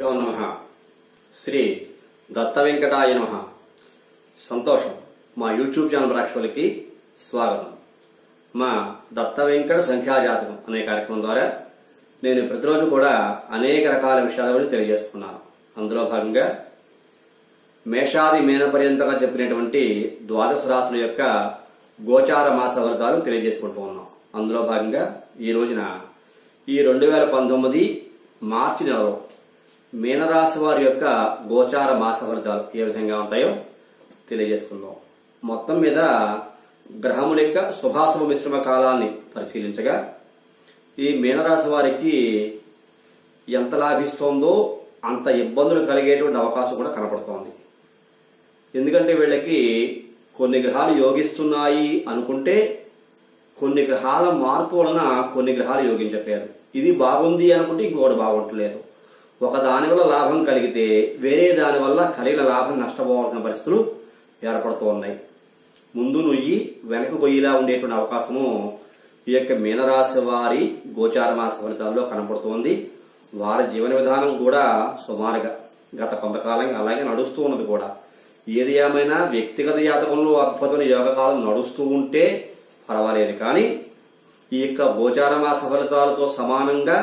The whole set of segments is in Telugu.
యో నమ. శ్రీ దత్త వెంకటాయ నమ. సంతోషం. మా యూట్యూబ్ ఛానల్ ప్రేక్షకులకి స్వాగతం. మా దత్త వెంకట సంఖ్యాజాతకం అనే కార్యక్రమం ద్వారా నేను ప్రతిరోజు కూడా అనేక రకాల విషయాల గురించి తెలియజేస్తున్నాను. అందులో భాగంగా మేషాది మేన పర్యంతగా చెప్పినటువంటి ద్వాదశ రాశుల యొక్క గోచార మాస వర్గాలు తెలియజేసుకుంటూ ఉన్నాం. అందులో భాగంగా ఈ రోజున ఈ రెండు వేల పంతొమ్మిది మార్చి నెలలో మీనరాశి వారి యొక్క గోచార మాస ఫలితాలు ఏ విధంగా ఉంటాయో తెలియజేసుకుందాం. మొత్తం మీద గ్రహముల యొక్క శుభాశుభ మిశ్రమ కాలాన్ని పరిశీలించగా ఈ మీనరాశి వారికి ఎంత లాభిస్తోందో అంత ఇబ్బందులు కలిగేటువంటి అవకాశం కూడా కనపడుతోంది. ఎందుకంటే వీళ్ళకి కొన్ని గ్రహాలు యోగిస్తున్నాయి అనుకుంటే కొన్ని గ్రహాల మార్పు వలన కొన్ని గ్రహాలు యోగించట్లేదు. ఇది బాగుంది అనుకుంటే ఇంకోటి బాగుంటలేదు. ఒక దాని వల్ల లాభం కలిగితే వేరే దాని వల్ల కలిగిన లాభం నష్టపోవాల్సిన పరిస్థితులు ఏర్పడుతూ ఉన్నాయి. ముందు నుయ్యి వెనక గొయ్యిలా ఉండేటువంటి అవకాశము ఈ యొక్క మీనరాశి వారి గోచార మాస ఫలితాల్లో కనపడుతోంది వారి జీవన విధానం కూడా సుమారుగా గత కొంతకాలంగా అలాగే నడుస్తూ ఉన్నది కూడా. ఏది ఏమైనా వ్యక్తిగత జాతకంలో అద్భుతమైన యోగకాలం నడుస్తూ ఉంటే పర్వాలేదు కానీ ఈ యొక్క గోచార మాస ఫలితాలతో సమానంగా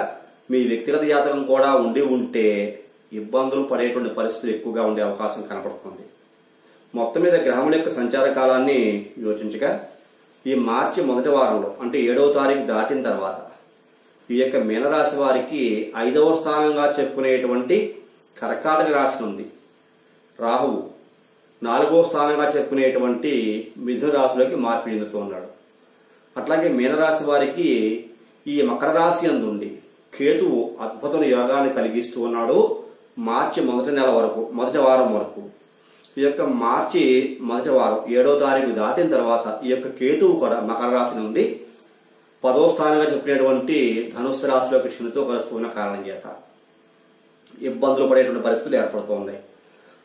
మీ వ్యక్తిగత జాతకం కూడా ఉండి ఉంటే ఇబ్బందులు పడేటువంటి పరిస్థితులు ఎక్కువగా ఉండే అవకాశం కనపడుతుంది. మొత్తం మీద గ్రహముల యొక్క సంచార కాలాన్ని యోచించగా ఈ మార్చి మొదటి వారంలో అంటే ఏడవ తారీఖు దాటిన తర్వాత ఈ యొక్క మీనరాశి వారికి ఐదవ స్థానంగా చెప్పుకునేటువంటి కర్కాటక రాశి ఉంది. రాహువు నాలుగవ స్థానంగా చెప్పుకునేటువంటి మిథున రాశిలోకి మార్పు చెందుతూ ఉన్నాడు. అట్లాగే మీనరాశి వారికి ఈ మకర రాశి అందుండి కేతువు అద్భుతమైన యోగాన్ని కలిగిస్తూ ఉన్నాడు మార్చి మొదటి నెల వరకు మొదటి వారం వరకు. ఈ యొక్క మార్చి మొదటి వారం ఏడో తారీఖు దాటిన తర్వాత ఈ యొక్క కేతువు కూడా మకర రాశి నుండి పదో స్థానంగా చెప్పినటువంటి ధనుస్సు రాశిలోకి శనితో కలుస్తున్న కారణం చేత ఇబ్బందులు పడేటువంటి పరిస్థితులు ఏర్పడుతూ ఉన్నాయి.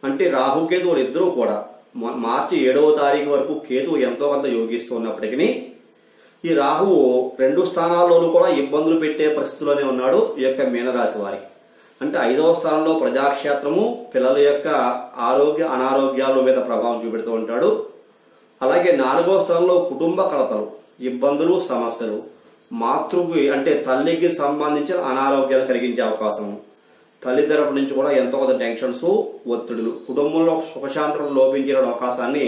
అంటే రాహుకేతువులు ఇద్దరూ కూడా మార్చి ఏడవ తారీఖు వరకు కేతువు ఎంతో కొంత యోగిస్తూ ఉన్నప్పటికీ ఈ రాహువు రెండు స్థానాల్లోనూ కూడా ఇబ్బందులు పెట్టే పరిస్థితిలోనే ఉన్నాడు ఈ యొక్క మీనరాశి వారికి. అంటే ఐదవ స్థానంలో ప్రజాక్షేత్రము పిల్లల యొక్క ఆరోగ్య అనారోగ్యాల మీద ప్రభావం చూపెడుతూ ఉంటాడు. అలాగే నాలుగవ స్థానంలో కుటుంబ కలతలు ఇబ్బందులు సమస్యలు మాతృకి అంటే తల్లికి సంబంధించిన అనారోగ్యాలు కలిగించే అవకాశం తల్లి తరపు నుంచి కూడా ఎంతో కొంత టెన్షన్స్ ఒత్తిడులు కుటుంబంలో సుఖశాంతులు లోపించిన అవకాశాన్ని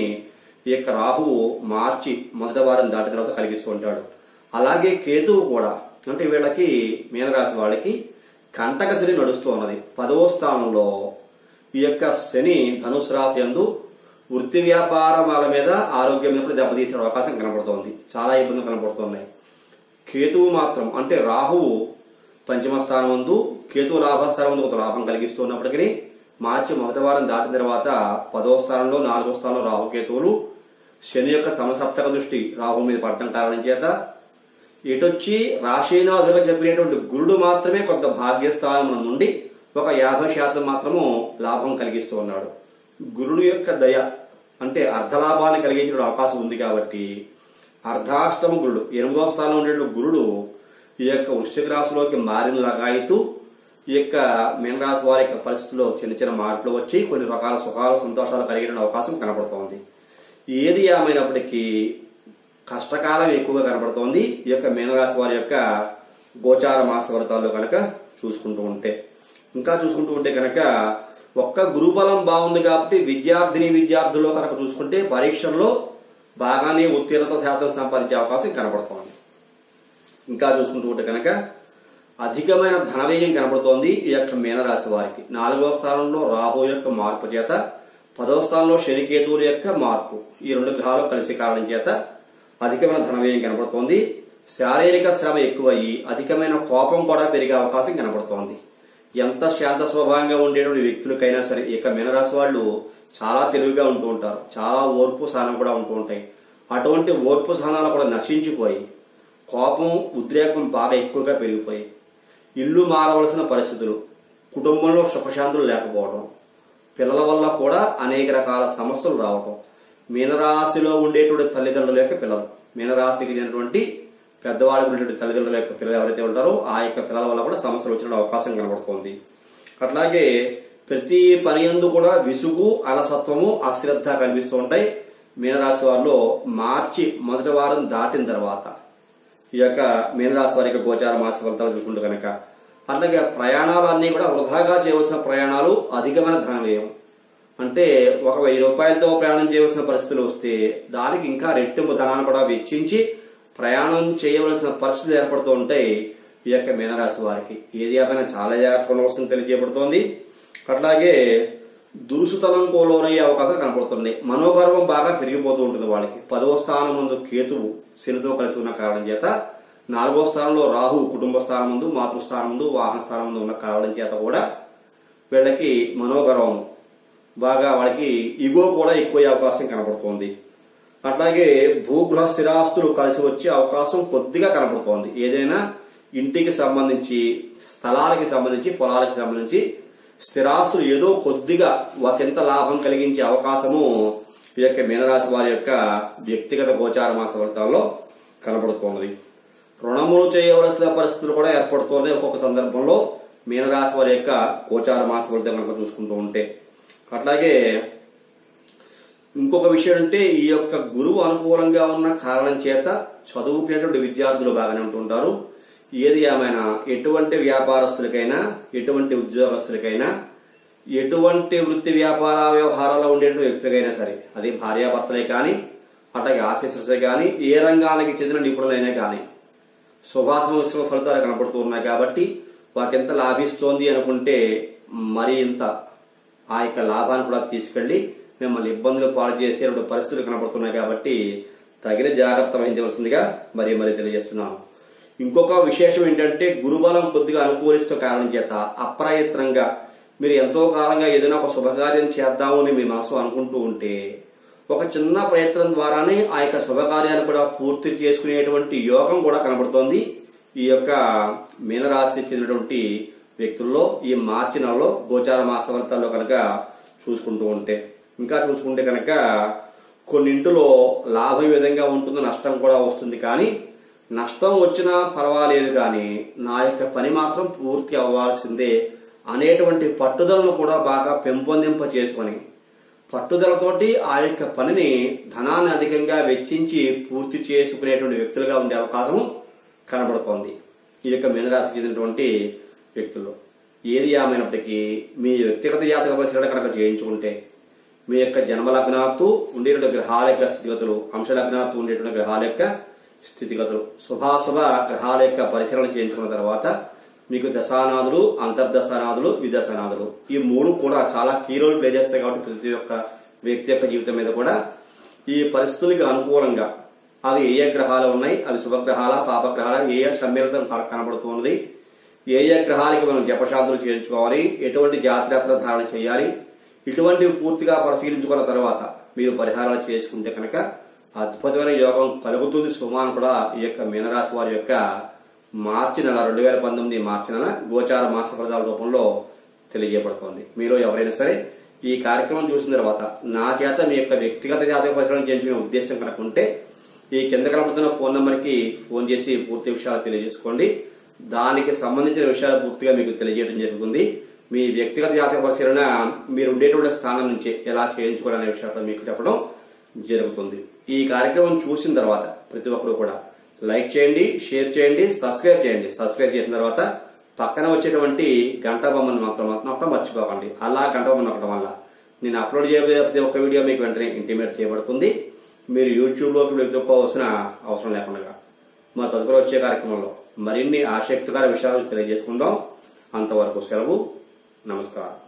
ఈ యొక్క రాహువు మార్చి మొదటి వారం దాటిన తర్వాత కలిగిస్తూ ఉంటాడు. అలాగే కేతువు కూడా అంటే వీళ్ళకి మీనరాశి వాళ్ళకి కంటక శని నడుస్తూ ఉన్నది. పదవ స్థానంలో ఈ యొక్క శని ధనుసు రాశి యందు వృత్తి వ్యాపారాల మీద ఆరోగ్యం మీద కూడా దెబ్బతీసే అవకాశం కనబడుతోంది. చాలా ఇబ్బందులు కనబడుతున్నాయి. కేతువు మాత్రం అంటే రాహువు పంచమ స్థానం ముందు కేతువు లాభస్థానం ముందు ఒక లాభం కలిగిస్తున్నప్పటికీ మార్చి మొదటి వారం దాటిన తర్వాత పదవ స్థానంలో నాలుగో స్థానంలో రాహుకేతువులు శని యొక్క సమసప్తక దృష్టి రాహు మీద పడడం కారణం చేత ఇటొచ్చి రాశీనాథుగా చెప్పినటువంటి గురుడు మాత్రమే కొంత భాగ్యస్థానం నుండి ఒక యాభై శాతం మాత్రము లాభం కలిగిస్తూ ఉన్నాడు. గురుడు యొక్క దయ అంటే అర్ధలాభాన్ని కలిగించిన అవకాశం ఉంది కాబట్టి అర్ధాష్టమ గురుడు ఎనిమిదవ స్థానంలో ఉండే గురుడు ఈ యొక్క వృశ్చిక రాశిలోకి మారిన లగాయితూ ఈ యొక్క మీనరాశి వారి యొక్క పరిస్థితుల్లో చిన్న చిన్న మార్పులు వచ్చి కొన్ని రకాల సుఖాలు సంతోషాలు కలిగిన అవకాశం కనబడుతోంది ఏది ఏమైనప్పటికీ కష్టకాలం ఎక్కువగా కనబడుతోంది. ఈ యొక్క మీనరాశి వారి యొక్క గోచార మాస వ్రతాలు కనుక చూసుకుంటూ ఉంటే. ఇంకా చూసుకుంటూ ఉంటే కనుక ఒక్క గురుబలం బాగుంది కాబట్టి విద్యార్థిని విద్యార్థుల్లో కనుక చూసుకుంటే పరీక్షల్లో బాగానే ఉత్తీర్ణత శాతం సంపాదించే అవకాశం కనబడుతోంది. ఇంకా చూసుకుంటూ ఉంటే కనుక అధికమైన ధనవ్యయం కనబడుతోంది ఈ యొక్క మీనరాశి వారికి. నాలుగవ స్థానంలో రాహు యొక్క మార్పు చేత పదవ స్థానంలో శనికేతువుల యొక్క మార్పు. ఈ రెండు గ్రహాలు కలిసి కారణం చేత అధికమైన ధనవ్యయం కనబడుతోంది. శారీరక శ్రమ ఎక్కువయ్యి అధికమైన కోపం కూడా పెరిగే అవకాశం కనబడుతోంది. ఎంత శాంత స్వభావంగా ఉండేటువంటి వ్యక్తులకైనా సరే ఇక మీనరాశి వాళ్ళు చాలా తెలివిగా ఉంటూ ఉంటారు. చాలా ఓర్పు సహనం కూడా ఉంటూ ఉంటాయి. అటువంటి ఓర్పు సహనాలు కూడా నశించిపోయి కోపం ఉద్రేకం బాగా ఎక్కువగా పెరిగిపోయి ఇల్లు మారవలసిన పరిస్థితులు కుటుంబంలో సుఖశాంతులు లేకపోవడం పిల్లల వల్ల కూడా అనేక రకాల సమస్యలు రావటం. మీనరాశిలో ఉండేటువంటి తల్లిదండ్రుల యొక్క పిల్లలు. మీనరాశికి చెందినటువంటి పెద్దవాళ్ళకి ఉండేటువంటి తల్లిదండ్రుల యొక్క పిల్లలు ఎవరైతే ఉంటారో ఆ యొక్క పిల్లల వల్ల కూడా సమస్యలు వచ్చిన అవకాశం కనబడుతోంది. అట్లాగే ప్రతి పని ఎందు కూడా విసుగు అలసత్వము అశ్రద్ధ కనిపిస్తూ ఉంటాయి. మీనరాశి వారిలో మార్చి మొదటి వారం దాటిన తర్వాత ఈ యొక్క మీనరాశి వారి యొక్క గోచార మాస ఫలితాలు చూసుకుంటూ కనుక అట్లాగే ప్రయాణాలన్నీ కూడా వృధాగా చేయవలసిన ప్రయాణాలు అధికమైన ధన వ్యయం అంటే ఒక వెయ్యి రూపాయలతో ప్రయాణం చేయవలసిన పరిస్థితులు వస్తే దానికి ఇంకా రెట్టింపు ధనాన్ని కూడా వెచ్చించి ప్రయాణం చేయవలసిన పరిస్థితులు ఏర్పడుతూ ఉంటాయి ఈ యొక్క మీనరాశి వారికి. ఏది ఏమైనా చాలా జాగ్రత్తలు వస్తుంది తెలియజేయబడుతోంది. అట్లాగే దురుసుతనంకు లోనయ్యే అవకాశాలు కనపడుతున్నాయి. మనోగర్వం బాగా పెరిగిపోతూ ఉంటుంది వాళ్ళకి. పదవ స్థానం ముందు కేతువు శనితో కలిసి ఉన్న కారణం చేత నాలుగో స్థానంలో రాహు కుటుంబ స్థానం ముందు మాతృస్థానం ముందు వాహన స్థానం ముందు ఉన్న కారణం చేత కూడా వీళ్ళకి మనోగర్వం బాగా వాళ్ళకి ఇగో కూడా ఎక్కువ అవకాశం కనపడుతోంది. అట్లాగే భూగృహ స్థిరాస్తులు కలిసి వచ్చే అవకాశం కొద్దిగా కనపడుతోంది. ఏదైనా ఇంటికి సంబంధించి స్థలాలకి సంబంధించి పొలాలకి సంబంధించి స్థిరాస్తులు ఏదో కొద్దిగా వాకెంత లాభం కలిగించే అవకాశము ఈ యొక్క మీనరాశి వారి యొక్క వ్యక్తిగత గోచార మాస ఫలితాల్లో కనపడుతున్నది రుణములు చేయవలసిన పరిస్థితులు కూడా ఏర్పడుతూనే ఒక్కొక్క సందర్భంలో మీనరాశి వారి యొక్క గోచార మాస ఫలితం కనుక చూసుకుంటూ ఉంటే. అట్లాగే ఇంకొక విషయం అంటే ఈ యొక్క గురువు అనుకూలంగా ఉన్న కారణం చేత చదువుకునేటువంటి విద్యార్థులు బాగానే ఉంటుంటారు. ఏది ఏమైనా ఎటువంటి వ్యాపారస్తులకైనా ఎటువంటి ఉద్యోగస్తులకైనా ఎటువంటి వృత్తి వ్యాపార వ్యవహారాల్లో ఉండేటువంటి వ్యక్తులకైనా సరే అది భార్యాభర్తలే కానీ అట్లాగే ఆఫీసర్సే కానీ ఏ రంగానికి చెందిన నిపుణులైనా కానీ శుభాశంస ఫలితాలు కనపడుతూ ఉన్నాయి కాబట్టి వాకెంత లాభిస్తోంది అనుకుంటే మరి ఇంత ఆ యొక్క లాభాన్ని కూడా తీసుకెళ్ళి మిమ్మల్ని ఇబ్బందులు పాలు చేసే పరిస్థితులు కనపడుతున్నాయి కాబట్టి తగిన జాగ్రత్త వహించవలసిందిగా మరి మరి తెలియజేస్తున్నాను. ఇంకొక విశేషం ఏంటంటే గురుబలం కొద్దిగా అనుకూలిస్తున్న కారణం చేత అప్రయత్నంగా మీరు ఎంతో కాలంగా ఏదైనా ఒక శుభకార్యం చేద్దామని మీ మనసు అనుకుంటూ ఉంటే ఒక చిన్న ప్రయత్నం ద్వారానే ఆ యొక్క శుభకార్యాన్ని కూడా పూర్తి చేసుకునేటువంటి యోగం కూడా కనబడుతోంది. ఈ యొక్క మీనరాశికి చెందినటువంటి వ్యక్తుల్లో ఈ మార్చి నెలలో గోచార మాస ఫలితాల్లో కనుక చూసుకుంటూ ఉంటే ఇంకా చూసుకుంటే కనుక కొన్నింటిలో లాభం విధంగా ఉంటుంది నష్టం కూడా వస్తుంది. కానీ నష్టం వచ్చినా పర్వాలేదు కానీ నా యొక్క పని మాత్రం పూర్తి అవ్వాల్సిందే అనేటువంటి పట్టుదలను కూడా బాగా పెంపొందింప చేసుకొని పట్టుదలతోటి ఆ యొక్క పనిని ధనాన్ని అధికంగా వెచ్చించి పూర్తి చేసుకునేటువంటి వ్యక్తులుగా ఉండే అవకాశం కనబడుతోంది. ఈ యొక్క మీనరాశికి చెందినటువంటి వ్యక్తులు. ఏది ఏమైనప్పటికీ మీ వ్యక్తిగత జాతక పరిశీలన కనుక చేయించుకుంటే మీ యొక్క జన్మ లగ్నాత్తు ఉండేటువంటి గ్రహాల యొక్క స్థితిగతులు అంశ లగ్నాత్తు ఉండేటువంటి గ్రహాల యొక్క స్థితిగతులు శుభాశుభ గ్రహాల యొక్క పరిశీలన చేయించుకున్న తర్వాత మీకు దశానాథులు అంతర్దశానాథులు విదశానాథులు ఈ మూడు కూడా చాలా కీ రోల్ ప్లే చేస్తాయి కాబట్టి ప్రతి ఒక్క వ్యక్తి యొక్క జీవితం మీద కూడా. ఈ పరిస్థితులకు అనుకూలంగా అవి ఏ ఏ గ్రహాలు ఉన్నాయి అవి శుభగ్రహాల పాపగ్రహాల ఏ ఏ సమ్మిళితం కనబడుతున్నది ఏ ఏ గ్రహాలకి మనం జపశాంతులు చేయించుకోవాలి ఎటువంటి జాతయాత్ర ధారణ చేయాలి ఇటువంటివి పూర్తిగా పరిశీలించుకున్న తర్వాత మీరు పరిహారాలు చేసుకుంటే కనుక అద్భుతమైన యోగం కలుగుతుంది. సుమాన్ కూడా ఈ యొక్క మీనరాశి వారి యొక్క మార్చి నెల రెండు వేల పంతొమ్మిది మార్చి నెల గోచార మాస ఫలితాల రూపంలో తెలియజేయబడుతోంది. మీరు ఎవరైనా సరే ఈ కార్యక్రమం చూసిన తర్వాత నా చేత మీ యొక్క వ్యక్తిగత జాతక పరిశీలన చేయించుకునే ఉద్దేశం కనుక ఉంటే ఈ కింద కనబడుతున్న ఫోన్ నంబర్కి ఫోన్ చేసి పూర్తి విషయాలు తెలియజేసుకోండి. దానికి సంబంధించిన విషయాలు పూర్తిగా మీకు తెలియజేయడం జరుగుతుంది. మీ వ్యక్తిగత జాతక పరిశీలన మీరు ఉండేటువంటి స్థానం నుంచి ఎలా చేయించుకోవాలనే విషయాలు మీకు చెప్పడం జరుగుతుంది. ఈ కార్యక్రమం చూసిన తర్వాత ప్రతి ఒక్కరు కూడా లైక్ చేయండి షేర్ చేయండి సబ్స్క్రైబ్ చేయండి. సబ్స్క్రైబ్ చేసిన తర్వాత పక్కన వచ్చేటువంటి గంట బొమ్మను మాత్రం మాత్రం మర్చిపోకండి. అలా గంట బొమ్మ నొక్కడం వల్ల నేను అప్లోడ్ చేయబోయే ప్రతి ఒక్క వీడియో మీకు వెంటనే ఇంటిమేట్ చేయబడుతుంది. మీరు యూట్యూబ్లోకి వెతుక్కోవాల్సిన అవసరం లేకుండా. మా తదుపరి వచ్చే కార్యక్రమంలో మరిన్ని ఆసక్తికర విషయాలు తెలియజేసుకుందాం. అంతవరకు సెలవు. నమస్కారం.